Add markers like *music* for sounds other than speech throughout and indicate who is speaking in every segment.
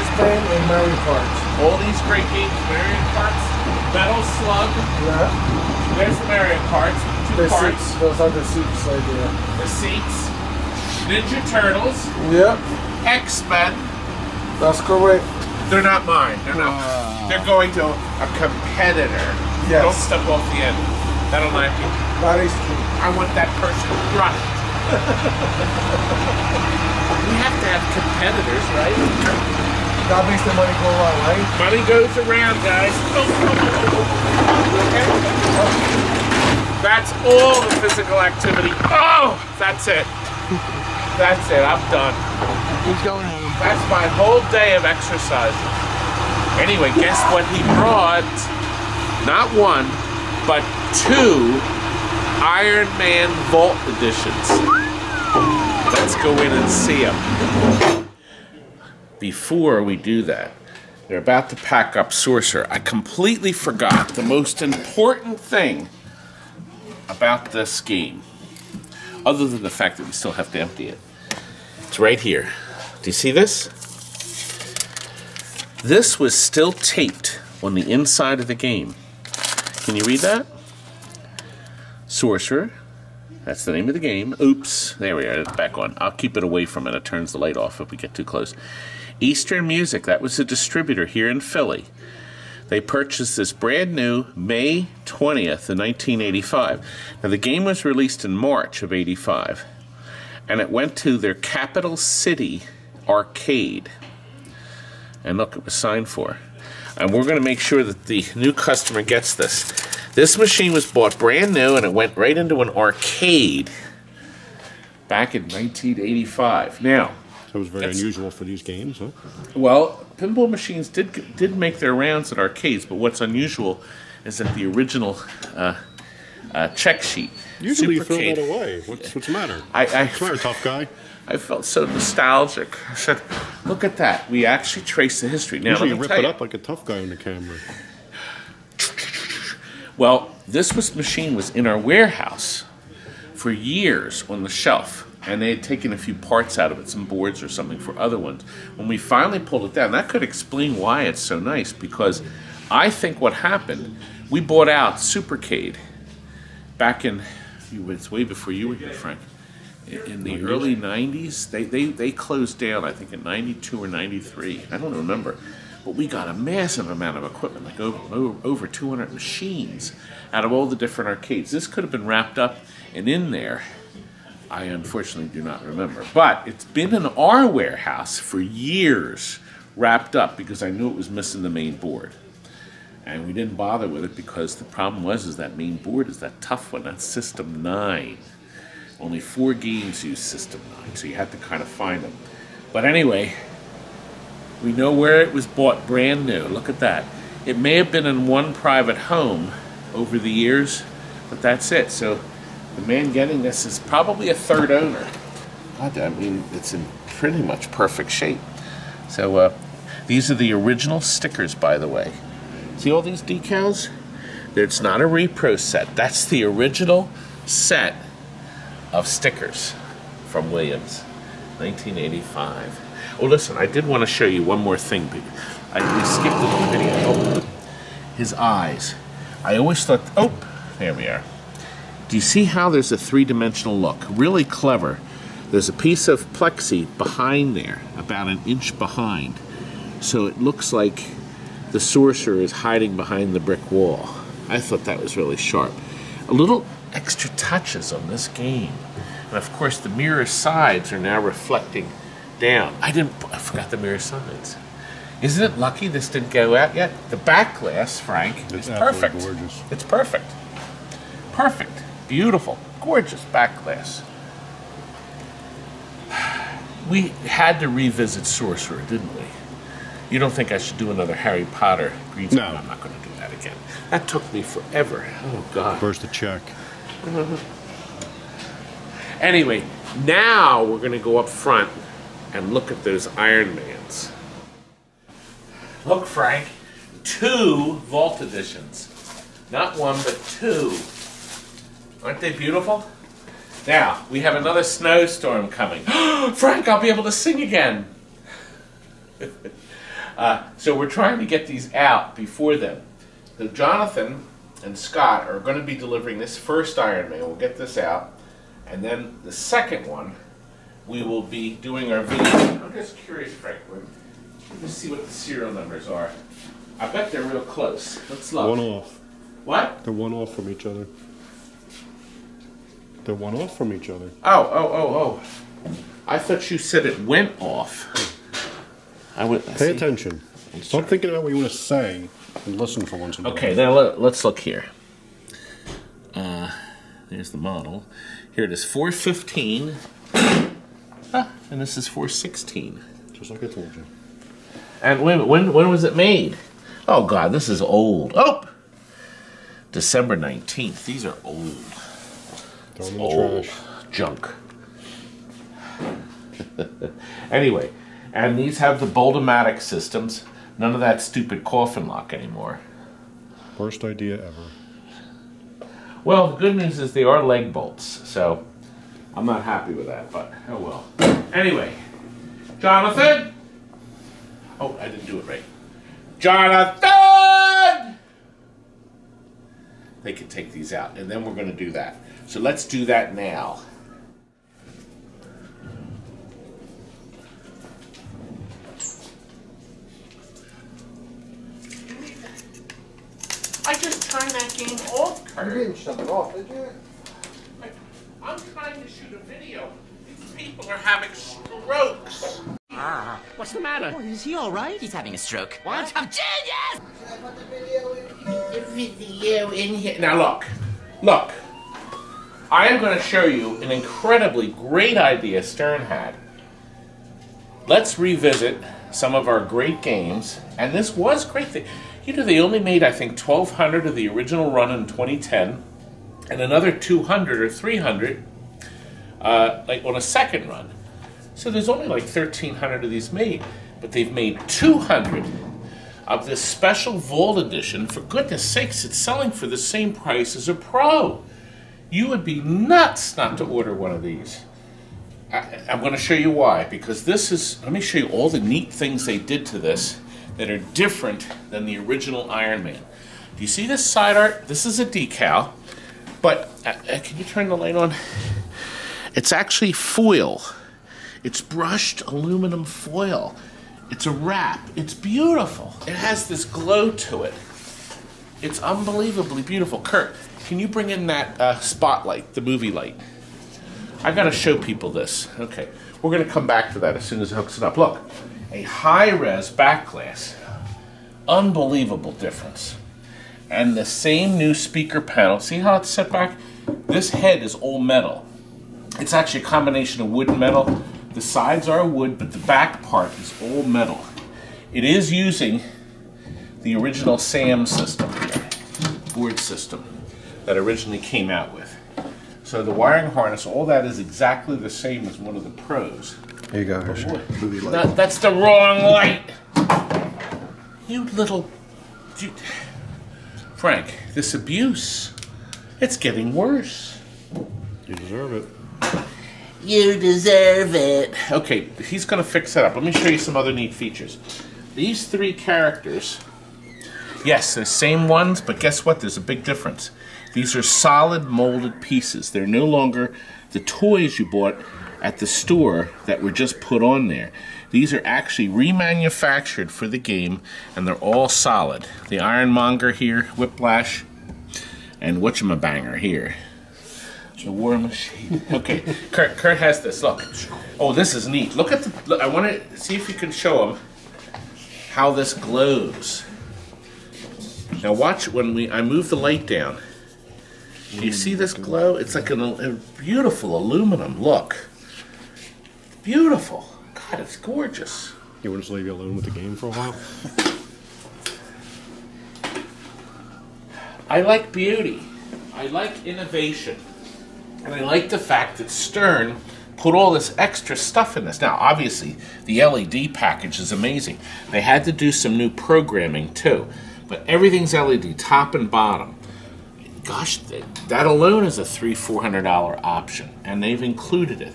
Speaker 1: Spider-Man, and Mario Kart.
Speaker 2: All these great games. Mario Karts, Metal Slug.
Speaker 1: Yeah.
Speaker 2: There's the Mario Karts. Two
Speaker 1: The
Speaker 2: parts.
Speaker 1: seats. Those are the seats right there.
Speaker 2: The seats. Ninja Turtles.
Speaker 1: Yep.
Speaker 2: X-Men.
Speaker 1: That's correct.
Speaker 2: They're not mine. They're not. They're going to a competitor.
Speaker 1: Yes.
Speaker 2: Don't step off the end. That'll not be.
Speaker 1: That is true.
Speaker 2: I want that person running. *laughs* we have to have competitors, right?
Speaker 1: That makes the money go around, right?
Speaker 2: Money goes around, guys. That's all the physical activity. Oh, that's it. That's it. I'm done.
Speaker 3: He's going home.
Speaker 2: That's my whole day of exercising. Anyway, guess what he brought? Not one, but two Iron Man Vault editions. Let's go in and see them. Before we do that, they're about to pack up Sorcerer. I completely forgot the most important thing about this game, other than the fact that we still have to empty it. It's right here. Do you see this? This was still taped on the inside of the game. Can you read that? Sorcerer. That's the name of the game. Oops. There we are. Back on. I'll keep it away from it. It turns the light off if we get too close. Eastern Music. That was a distributor here in Philly. They purchased this brand new May 20th of 1985. Now the game was released in March of 85 and it went to their Capital City arcade. And look, it was signed for. And we're going to make sure that the new customer gets this. This machine was bought brand new and it went right into an arcade back in 1985. Now,
Speaker 4: That was very
Speaker 2: That's-
Speaker 4: unusual for these games, huh?
Speaker 2: well, pinball machines did did make their rounds at arcades, but what's unusual is that the original uh, uh, check sheet.
Speaker 4: Usually you throw that away. What's, what's the matter?
Speaker 2: I, I,
Speaker 4: What's the matter, tough guy?
Speaker 2: I felt so nostalgic. I said, "Look at that! We actually trace the history." Now,
Speaker 4: Usually
Speaker 2: let
Speaker 4: you rip it
Speaker 2: you.
Speaker 4: up like a tough guy on the camera.
Speaker 2: Well, this was machine was in our warehouse for years on the shelf, and they had taken a few parts out of it, some boards or something for other ones. When we finally pulled it down, that could explain why it's so nice. Because I think what happened, we bought out Supercade back in it's way before you were here, Frank. In- the early '90s, they, they they closed down. I think in '92 or '93. I don't remember. But we got a massive amount of equipment, like over, over, over 200 machines out of all the different arcades. This could have been wrapped up and in there. I unfortunately do not remember. But it's been in our warehouse for years, wrapped up because I knew it was missing the main board. And we didn't bother with it because the problem was is that main board is that tough one. That's System 9. Only four games use System 9, so you had to kind of find them. But anyway, we know where it was bought brand new. Look at that. It may have been in one private home over the years, but that's it. So the man getting this is probably a third owner. I mean, it's in pretty much perfect shape. So uh, these are the original stickers, by the way. See all these decals? It's not a repro set. That's the original set of stickers from Williams, 1985. Oh, listen, I did want to show you one more thing. I we skipped the video. Oh, his eyes. I always thought, oh, there we are. Do you see how there's a three-dimensional look? Really clever. There's a piece of plexi behind there, about an inch behind. So it looks like the sorcerer is hiding behind the brick wall. I thought that was really sharp. A little extra touches on this game. And of course the mirror sides are now reflecting down. I didn't I forgot the mirror sides. Isn't it lucky this didn't go out yet? The back glass, Frank,
Speaker 4: It's
Speaker 2: is perfect.
Speaker 4: gorgeous.
Speaker 2: It's perfect. Perfect. Beautiful. Gorgeous back glass. We had to revisit Sorcerer, didn't we? You don't think I should do another Harry Potter green screen?
Speaker 4: No.
Speaker 2: I'm not going to do that again. That took me forever. Oh, God.
Speaker 4: Where's the check? *laughs*
Speaker 2: Anyway, now we're going to go up front and look at those Iron Mans. Look, Frank, two Vault editions. Not one, but two. Aren't they beautiful? Now, we have another snowstorm coming. *gasps* Frank, I'll be able to sing again. *laughs* uh, so we're trying to get these out before them. So Jonathan and Scott are going to be delivering this first Iron Man. We'll get this out. And then the second one, we will be doing our video. I'm just curious, Frank. Let's see what the serial numbers are. I bet they're real close. Let's look.
Speaker 4: One off.
Speaker 2: What?
Speaker 4: They're one off from each other. They're one off from each other.
Speaker 2: Oh, oh, oh, oh. I thought you said it went off. I would
Speaker 4: Pay attention. Stop thinking about what you want to say and listen for once in a while.
Speaker 2: Okay, now let, us look here. Uh, there's the model. Here it is, 415. *coughs* Ah, and this is 416.
Speaker 4: Just like I told you.
Speaker 2: And when, when, when was it made? Oh, God, this is old. Oh! December 19th. These are old.
Speaker 4: Throw them in the
Speaker 2: Old
Speaker 4: trash.
Speaker 2: junk. anyway, and these have the Boldomatic systems. None of that stupid coffin lock anymore.
Speaker 4: Worst idea ever.
Speaker 2: Well, the good news is they are leg bolts, so I'm not happy with that, but oh well. Anyway, Jonathan! Oh, I didn't do it right. Jonathan! They can take these out, and then we're going to do that. So let's do that now. I just turned that game off,
Speaker 1: You didn't shut it off, did you?
Speaker 2: I'm trying to shoot a video. These people are having strokes.
Speaker 3: Ah, what's the matter?
Speaker 5: Oh, is he all right? He's having a stroke.
Speaker 3: What?
Speaker 5: I'm genius!
Speaker 1: Can I put the video in?
Speaker 2: The video in here. Now look, look. I am going to show you an incredibly great idea Stern had. Let's revisit some of our great games, and this was great. You know, they only made I think 1,200 of the original run in 2010, and another 200 or 300 uh, like on a second run. So there's only like 1,300 of these made, but they've made 200 of this special Vault edition. For goodness sakes, it's selling for the same price as a Pro. You would be nuts not to order one of these. I, I'm going to show you why. Because this is, let me show you all the neat things they did to this that are different than the original Iron Man. Do you see this side art? This is a decal, but uh, uh, can you turn the light on? It's actually foil. It's brushed aluminum foil. It's a wrap. It's beautiful. It has this glow to it. It's unbelievably beautiful. Kurt, can you bring in that uh, spotlight, the movie light? I've gotta show people this. Okay, we're gonna come back to that as soon as it hooks it up. Look, a high res back glass. Unbelievable difference. And the same new speaker panel. See how it's set back? This head is all metal. It's actually a combination of wood and metal. The sides are wood, but the back part is all metal. It is using the original SAM system board system that originally came out with. So the wiring harness, all that is exactly the same as one of the pros.
Speaker 1: Here you go, here's your movie light.
Speaker 2: That, that's the wrong light. You little. You, Frank, this abuse, it's getting worse.
Speaker 4: You deserve it.
Speaker 2: You deserve it. Okay, he's gonna fix that up. Let me show you some other neat features. These three characters, yes, the same ones, but guess what? There's a big difference. These are solid molded pieces. They're no longer the toys you bought at the store that were just put on there. These are actually remanufactured for the game, and they're all solid. The Iron Monger here, Whiplash, and Whatchamabanger here. The War Machine. *laughs* Okay, Kurt, Kurt has this. Look. Oh, this is neat. Look at the. Look, I want to see if you can show him how this glows. Now watch when we. I move the light down. Do you see this glow? It's like an, a beautiful aluminum. Look. Beautiful. God, it's gorgeous.
Speaker 4: You want to just leave you alone with the game for a while?
Speaker 2: I like beauty. I like innovation. And I like the fact that Stern put all this extra stuff in this. Now, obviously, the LED package is amazing. They had to do some new programming too, but everything's LED, top and bottom. Gosh, th- that alone is a three, four hundred dollar option, and they've included it.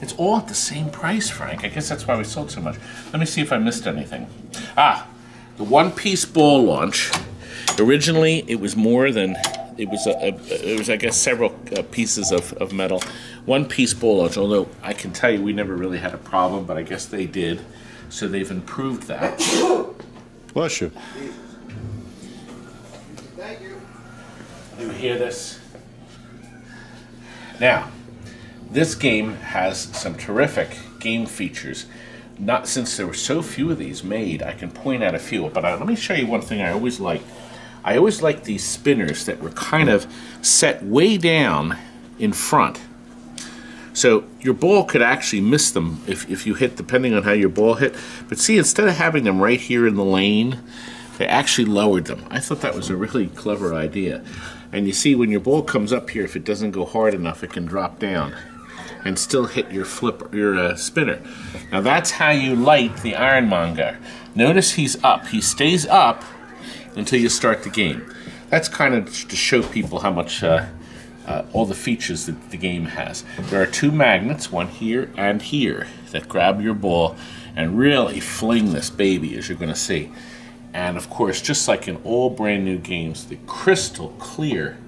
Speaker 2: It's all at the same price, Frank. I guess that's why we sold so much. Let me see if I missed anything. Ah, the one-piece ball launch. Originally, it was more than it was. A, a, it was, I guess, several uh, pieces of, of metal. One-piece ball launch. Although I can tell you, we never really had a problem, but I guess they did. So they've improved that.
Speaker 4: Bless you.
Speaker 2: You hear this? Now, this game has some terrific game features. Not since there were so few of these made, I can point out a few. But uh, let me show you one thing I always like. I always like these spinners that were kind of set way down in front. So your ball could actually miss them if, if you hit, depending on how your ball hit. But see, instead of having them right here in the lane, they actually lowered them. I thought that was a really clever idea. And you see, when your ball comes up here, if it doesn't go hard enough, it can drop down and still hit your flip your uh, spinner. Now that's how you light the Iron Monger. Notice he's up. He stays up until you start the game. That's kind of to show people how much uh, uh, all the features that the game has. There are two magnets, one here and here, that grab your ball and really fling this baby, as you're going to see. And of course, just like in all brand new games, the crystal clear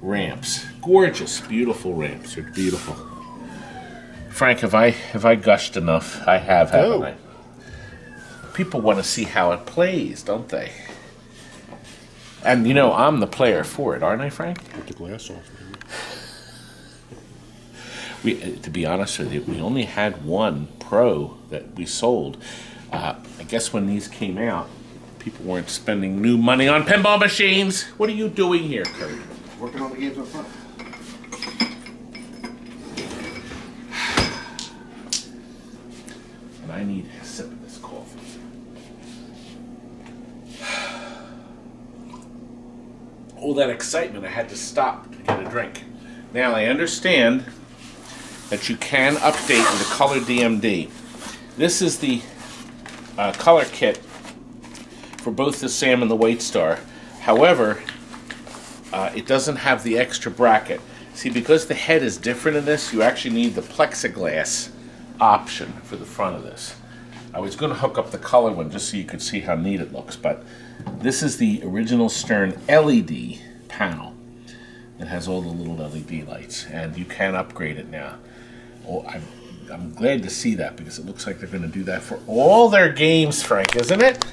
Speaker 2: ramps. Gorgeous, beautiful ramps. They're beautiful. Frank, have I have I gushed enough? I have, haven't
Speaker 4: No.
Speaker 2: I? People want to see how it plays, don't they? And you know, I'm the player for it, aren't I, Frank?
Speaker 4: Take the glass off.
Speaker 2: We, uh, to be honest with you, we only had one Pro that we sold. Uh, I guess when these came out, people weren't spending new money on pinball machines. What are you doing here, Kurt?
Speaker 3: Working on the games up front.
Speaker 2: And I need a sip of this coffee. All that excitement, I had to stop to get a drink. Now I understand that you can update the color DMD. This is the uh, color kit for both the Sam and the White Star. However, uh, it doesn't have the extra bracket. See, because the head is different in this, you actually need the plexiglass option for the front of this. I was going to hook up the color one just so you could see how neat it looks, but this is the original Stern LED panel. It has all the little LED lights, and you can upgrade it now. Oh, I'm, I'm glad to see that because it looks like they're going to do that for all their games, Frank, isn't it?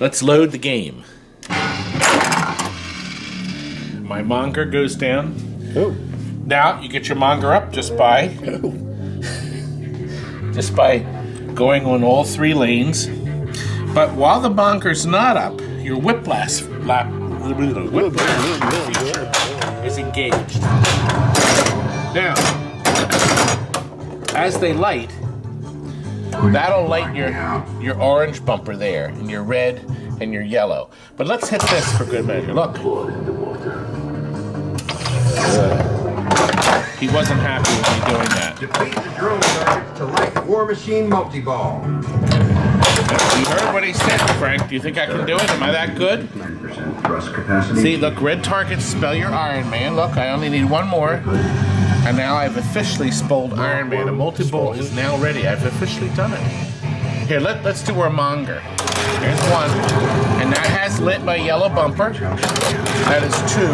Speaker 2: Let's load the game. My monger goes down.
Speaker 4: Oh,
Speaker 2: Now you get your monger up just by just by going on all three lanes. But while the monger's not up, your whiplash lap whiplash feature is engaged. Now, as they light, that'll light your your orange bumper there, and your red and your yellow. But let's hit this for good measure. Look. He wasn't happy with me doing that.
Speaker 6: Defeat the drone targets to light War Machine multi-ball.
Speaker 2: You heard what he said, Frank. Do you think I can do it? Am I that good?
Speaker 6: 90% thrust capacity.
Speaker 2: See, look, red targets spell your Iron Man. Look, I only need one more. And now I've officially spelled Iron Man. A multi-ball is now ready. I've officially done it. Here, let, let's do our monger. Here's one. And that has lit my yellow bumper. That is two.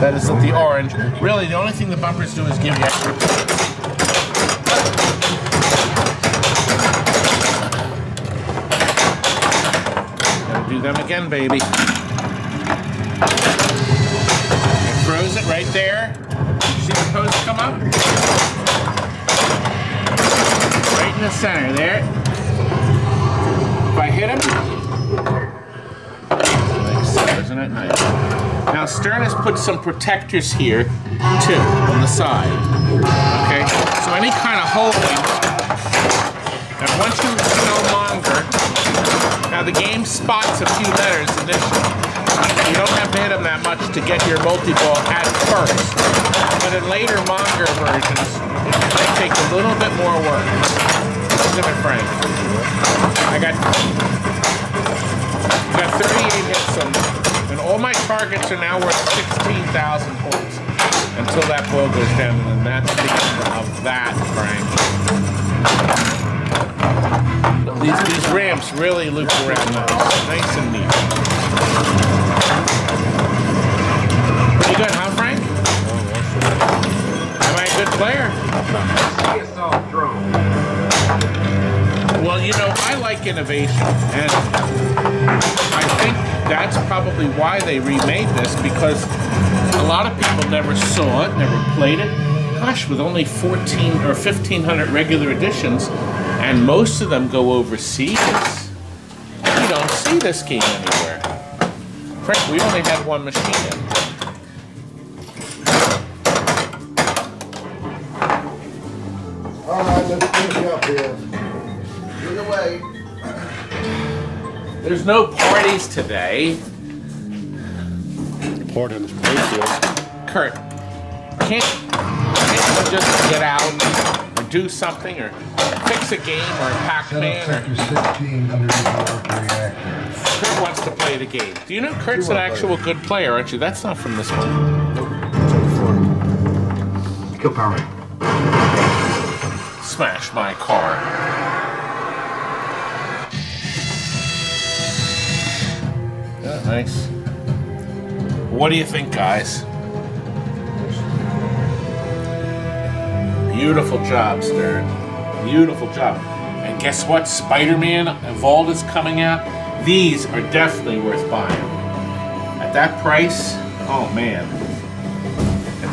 Speaker 2: That is the orange. Really, the only thing the bumpers do is give you extra. Gotta do them again, baby. It throws it right there. See the post come up? Right in the center there. If I hit him, nice, isn't it nice? Now Stern has put some protectors here too on the side. Okay, so any kind of holding. And once you know longer, now the game spots a few letters initially. you don't have to hit them that much to get your multi-ball at first. But in later Monger versions, it might take a little bit more work. Look at Frank. I got, I got 38 hits on them. And all my targets are now worth 16,000 points. Until that ball goes down, and that's the end of that, Frank. These, these ramps really loop around nice, nice and neat. Pretty good, huh, Frank? Well, you know, I like innovation, and I think that's probably why they remade this because a lot of people never saw it, never played it. Gosh, with only 14 or 1500 regular editions, and most of them go overseas, you don't see this game anywhere. Frank, we only had one machine.
Speaker 1: All right, let's finish up here. Either way.
Speaker 2: There's no parties today.
Speaker 4: Port in Springfield.
Speaker 2: Kurt, can't, can't you just get out or do something or fix a game or a Pac-Man or
Speaker 3: Sector 16 underneath the arc reactor.
Speaker 2: Kurt wants to play the game. Do you know Kurt's an actual good player, aren't you? That's not from this one.
Speaker 6: Kill power.
Speaker 2: Smash my car. Nice. What do you think, guys? Beautiful job, Stern. Beautiful job. And guess what? Spider-Man Evolved is coming out. These are definitely worth buying. At that price, oh man.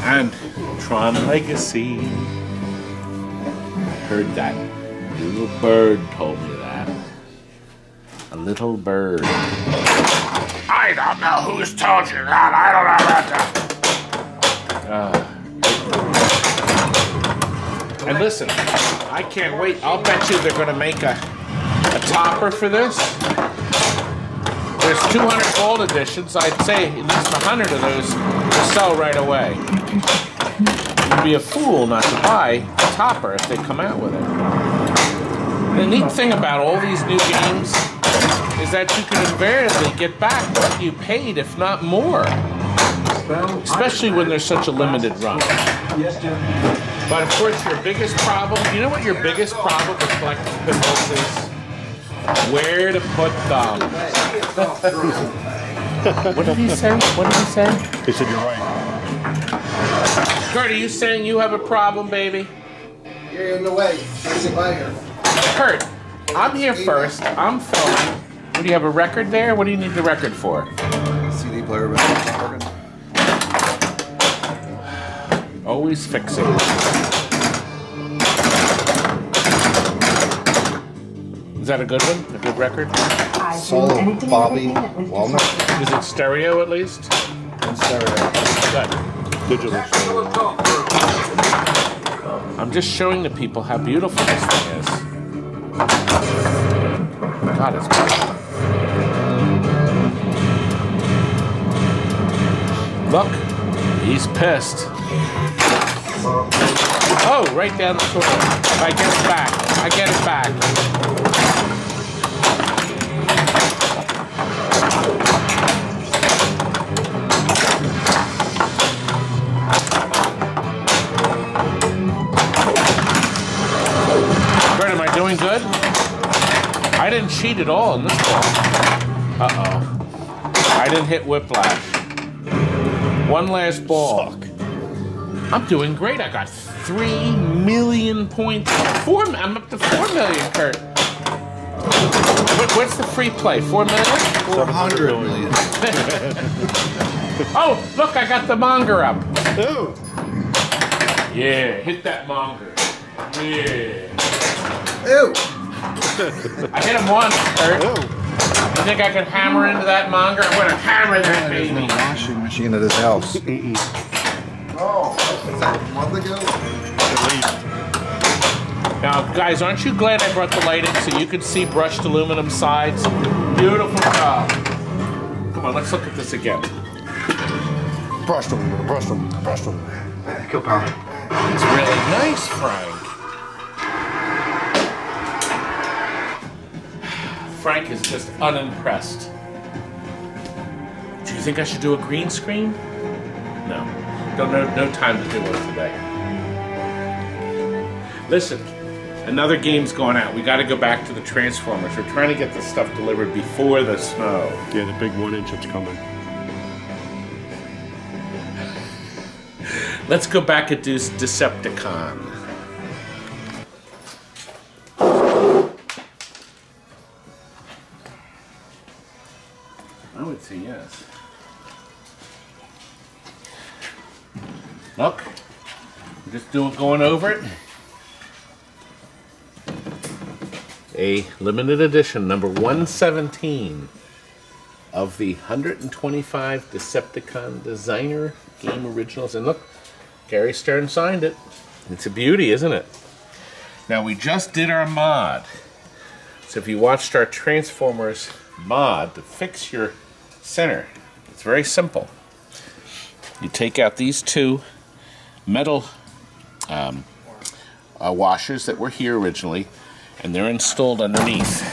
Speaker 2: And Tron Legacy. I heard that. A little bird told me that. A little bird. I don't know who's told you that. I don't know that. Uh, and listen, I can't wait. I'll bet you they're going to make a, a topper for this. There's 200 gold editions. I'd say at least 100 of those will sell right away. You'd be a fool not to buy topper if they come out with it. The neat thing about all these new games is that you can invariably get back what you paid, if not more. Especially when there's such a limited run.
Speaker 6: Yes, Jim.
Speaker 2: But of course, your biggest problem, you know what your biggest problem with collecting pinballs is? Where to put them. *laughs* What did he say? What did he say?
Speaker 4: He said you're right.
Speaker 2: Kurt, are you saying you have a problem, baby?
Speaker 1: You're in the way. Please invite her.
Speaker 2: Kurt, I'm here first. I'm filming. What do you have a record there? What do you need the record for?
Speaker 7: CD player working.
Speaker 2: Always fixing. Is that a good one? A good record?
Speaker 7: Soul of Bobby Walnut
Speaker 2: Is it stereo at least?
Speaker 7: and stereo.
Speaker 2: Good.
Speaker 4: Digital.
Speaker 2: I'm just showing the people how beautiful this thing is. God, it's beautiful. Look, he's pissed. Oh, right down the toilet. I get it back. I get it back. I didn't cheat at all in this ball. Uh-oh. I didn't hit whiplash. One last ball. I'm doing great. I got three million points. Four. I'm up to four million, Kurt. What, what's the free play? Four million?
Speaker 7: 400 million. *laughs*
Speaker 2: Oh, look! I got the monger up.
Speaker 4: Oh,
Speaker 2: Yeah, hit that monger. Yeah.
Speaker 7: Ew. *laughs*
Speaker 2: I hit him once, Kurt.
Speaker 4: oh.
Speaker 2: You think I can hammer into that monger? I'm gonna hammer that
Speaker 7: There's no washing machine at his house.
Speaker 6: Oh, was that a month ago?
Speaker 2: Now, guys, aren't you glad I brought the light in so you could see brushed aluminum sides? Beautiful job. Come on, let's look at this again.
Speaker 4: Brushed them, brushed them, brushed them.
Speaker 6: Kill power.
Speaker 2: It's really nice, Frank. Frank is just unimpressed. Do you think I should do a green screen? No. Don't no, no time to do one today. Listen, another game's going out. We got to go back to the Transformers. We're trying to get this stuff delivered before the snow.
Speaker 4: Yeah, the big one inch that's coming.
Speaker 2: Let's go back and do Decepticon. Doing going over it. A limited edition, number 117 of the 125 Decepticon designer game originals. And look, Gary Stern signed it. It's a beauty, isn't it? Now, we just did our mod. So if you watched our Transformers mod to fix your center, it's very simple. You take out these two metal um, uh, washers that were here originally, and they're installed underneath.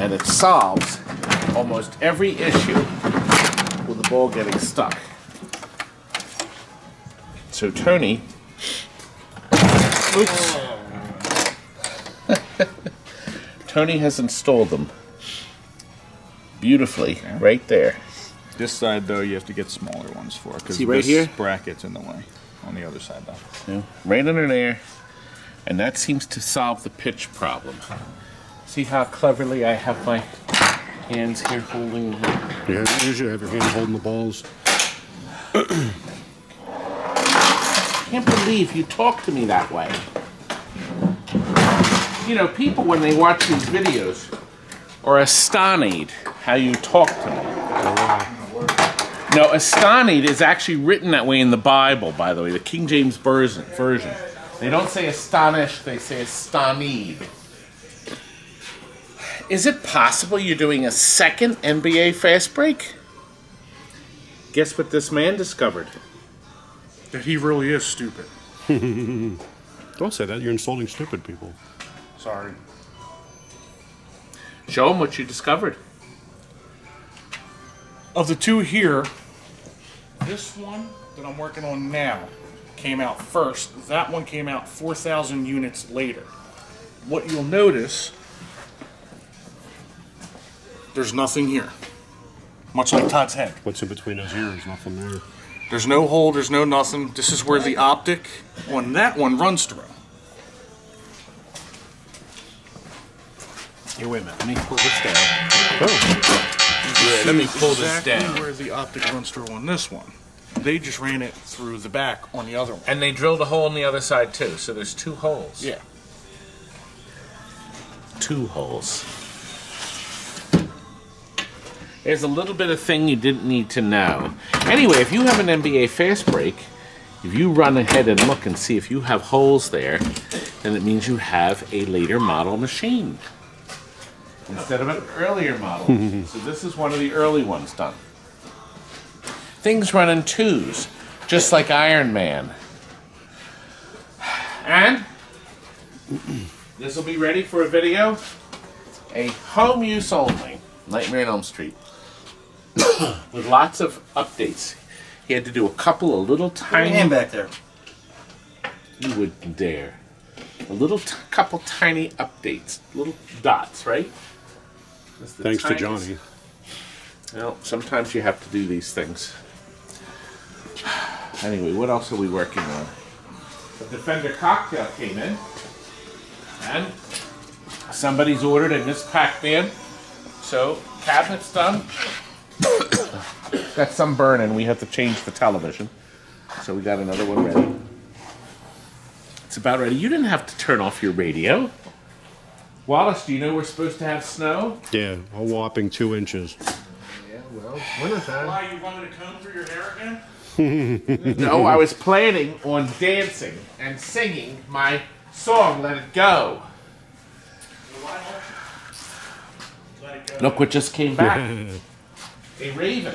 Speaker 2: And it solves almost every issue with the ball getting stuck. So Tony, oops, *laughs* Tony has installed them beautifully right there.
Speaker 8: This side, though, you have to get smaller ones for because
Speaker 2: See right
Speaker 8: this
Speaker 2: here?
Speaker 8: bracket's in the way. On the other side, though.
Speaker 2: Yeah, right under there, and that seems to solve the pitch problem. See how cleverly I have my hands here holding.
Speaker 4: Yeah, you usually have your hand holding the balls.
Speaker 2: I can't believe you talk to me that way. You know, people when they watch these videos are astonished how you talk to me. Oh, No, astonished is actually written that way in the Bible, by the way, the King James version. version. They don't say astonished, they say astonished. Is it possible you're doing a second NBA Fastbreak? Guess what this man discovered?
Speaker 9: That he really is stupid. *laughs*
Speaker 4: Don't say that. You're insulting stupid people.
Speaker 9: Sorry.
Speaker 2: Show him what you discovered.
Speaker 9: Of the two here, this one that I'm working on now came out first. That one came out 4,000 units later. What you'll notice, there's nothing here. Much like Todd's head.
Speaker 4: What's in between those ears? Nothing there.
Speaker 9: There's no hole, there's no nothing. This is where the optic on that one runs through.
Speaker 2: Here, wait a minute. Let me pull this down.
Speaker 4: Oh,
Speaker 2: let me pull this
Speaker 9: exactly
Speaker 2: down.
Speaker 9: where the optic runs through on this one. They just ran it through the back on the other one.
Speaker 2: And they drilled a hole on the other side too, so there's two holes.
Speaker 9: Yeah.
Speaker 2: Two holes. There's a little bit of thing you didn't need to know. Anyway, if you have an NBA Fastbreak, if you run ahead and look and see if you have holes there, then it means you have a later model machine instead of an earlier model. *laughs* so this is one of the early ones done. Things run in twos, just like Iron Man. And this will be ready for a video. A home use only. Nightmare on Elm Street. *coughs* With lots of updates. He had to do a couple of little tiny.
Speaker 10: Hand back there.
Speaker 2: You wouldn't dare. A little t- couple tiny updates, little dots, right? That's the
Speaker 4: thanks to Johnny.
Speaker 2: Well, sometimes you have to do these things. Anyway, what else are we working on? The Defender cocktail came in, and somebody's ordered a Ms. Pac-Man. So cabinet's done. got some burning. We have to change the television, so we got another one ready. It's about ready. You didn't have to turn off your radio. Wallace, do you know we're supposed to have snow?
Speaker 4: Yeah, a whopping two inches.
Speaker 7: Yeah, well, wintertime.
Speaker 9: Why, you wanted to comb through your hair again? *laughs*
Speaker 2: No, I was planning on dancing and singing my song, Let It Go.
Speaker 9: Let it go.
Speaker 2: Look what just came back. *laughs* a Raven.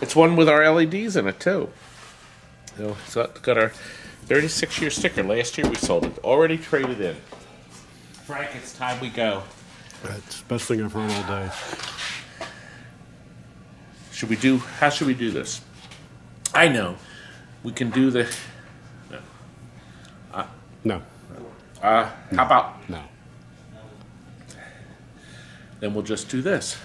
Speaker 2: It's one with our LEDs in it too. So it's got, got our 36 year sticker. Last year we sold it. Already traded in. Frank, it's time we go.
Speaker 4: That's the best thing I've heard all day.
Speaker 2: Should we do? How should we do this? I know. We can do the.
Speaker 4: No,
Speaker 2: Uh, how about
Speaker 4: no.
Speaker 2: then we'll just do this.